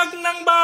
Pag ng ba